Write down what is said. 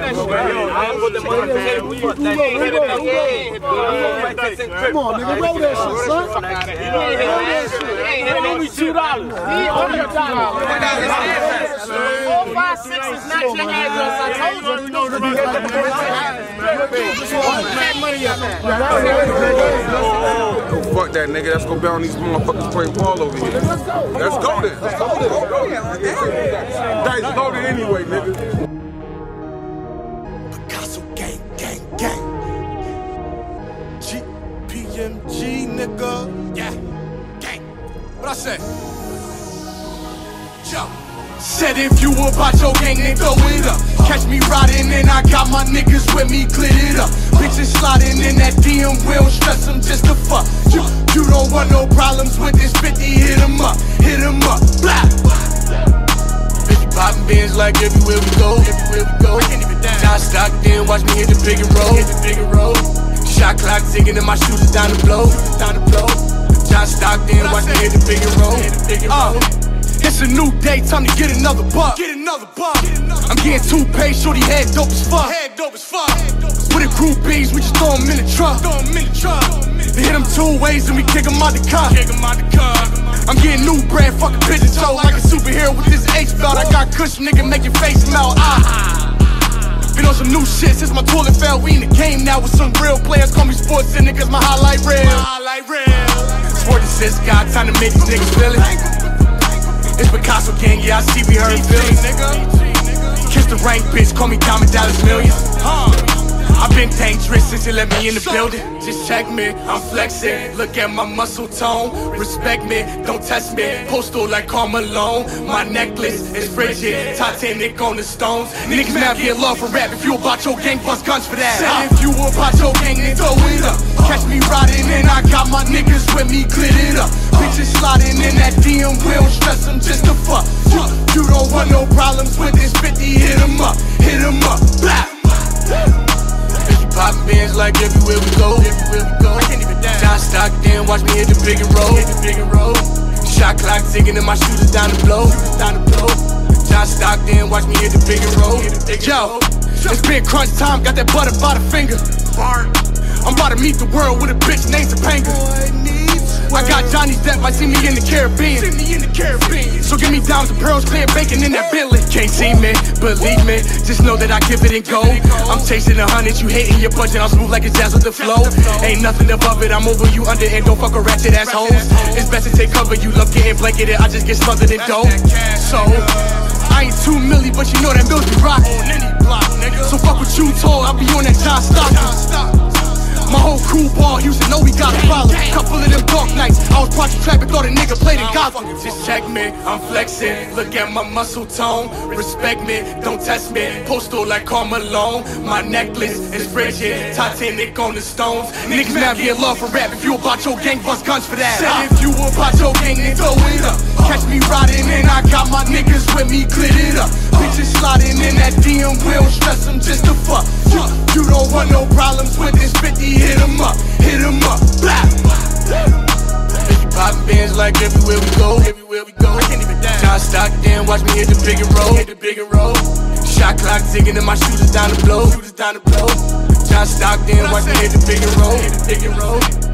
the money on the hit in. Come on, nigga, roll that shit, son. That. He owe me two dollars. He owe me two dollars. Four, five, six is not your address. I told you. Fuck that nigga. Let's go bet on these motherfuckers playing ball over here. Let's go. Let's go then. Let's go then. Dice loaded anyway, nigga. I say? Yo. Said if you about your gang, then throw it up. Catch me riding and I got my niggas with me, clear it up. Bitches sliding in that DM, we don't stress them just to fuck. You, you don't want no problems with this 50, hit 'em up, hit 'em up, blah. Bitch, poppin' bins like everywhere we go, everywhere we go. John Stockton, watch me hit the big and roll, hit the. Shot clock ticking and my shooters down the blow, down the blow. John Stockton, watch me hit the bigger roll. Uh, it's a new day, time to get another buck. Get another buck. I'm getting two paid, shorty head dope as fuck. Head dope as fuck. With the crew bees, we just throw them in the truck. Throw them in the truck. They hit them two ways and we kick them out the car. Kick them out the car. I'm getting new brand, fucking pigeon toe like a superhero with this H belt. I got cushion, nigga, make your face melt. Ah. Been on some new shit since my toilet fell. We in the game now with some real players. Call me sports and niggas, my highlight real. My highlight real. 46, got time to make these niggas feel it. It's Picasso King, yeah, I see we heard feelings. Kiss the rank, bitch, call me Diamond Dallas Millions. I've been dangerous since you let me in the building. Just check me, I'm flexing. Look at my muscle tone. Respect me, don't test me. Postal like Karl Malone. My necklace is frigid, Titanic on the stones. Niggas mad be get love for rap. If you about your gang, bust guns for that. Say if you about your gang, then throw it up. Catch me sliding in that DM, we don't stress them just to fuck. You, you don't want no problems with this 50, hit 'em up, hit 'em up, blah. Bitch, poppin' bins like everywhere we go, everywhere we go. John Stockton, watch me hit the big and roll, hit the big and roll. Shot clock ticking and my shooters down the blow, down the blow. John Stockton, watch me hit the big and roll, hit the big and Yo, it's been crunch time, got that butter by the finger. I'm about to meet the world with a bitch named Topanga. I got Johnny's death, I see me in the Caribbean. See me in the Caribbean. So give me diamonds and pearls, clear bacon in that Bentley. Can't see me, believe me, just know that I give it and go. I'm chasing a hundred, you hating your budget, I'm smooth like a jazz with the flow. Ain't nothing above it, I'm over you under and don't fuck a ratchet ass hoes. It's best to take cover, you love getting blanketed, I just get smothered in dough. So, I ain't too milli, but you know that mills be rockin'. So fuck what you told, I'll be on that John Stockton. My whole crew ball, Houston know we got a problem. Couple of them dark nights, I was watching trap and thought a nigga played in Gotham. Just check me, I'm flexing. Look at my muscle tone. Respect me, don't test me. Postal like Karl Malone. My necklace is frigid, Titanic on the stones. Niggas now get love for rap. If you about your gang, bust guns for that. Said uh. if you about your gang, then throw it up. Catch me riding and I got my niggas with me, clear it up. Bitches sliding in that DM, we don't stress them just to fuck. You, you don't want no problems with this 50, hit 'em up, hit 'em up, blah. Poppin' bins like everywhere we go, everywhere we go. John Stockton, watch me hit the big and roll, hit the big and roll. Shot clock ticking and my shooters down the blow, shooters down the blow. John Stockton, watch me hit the big and roll, hit the big and roll.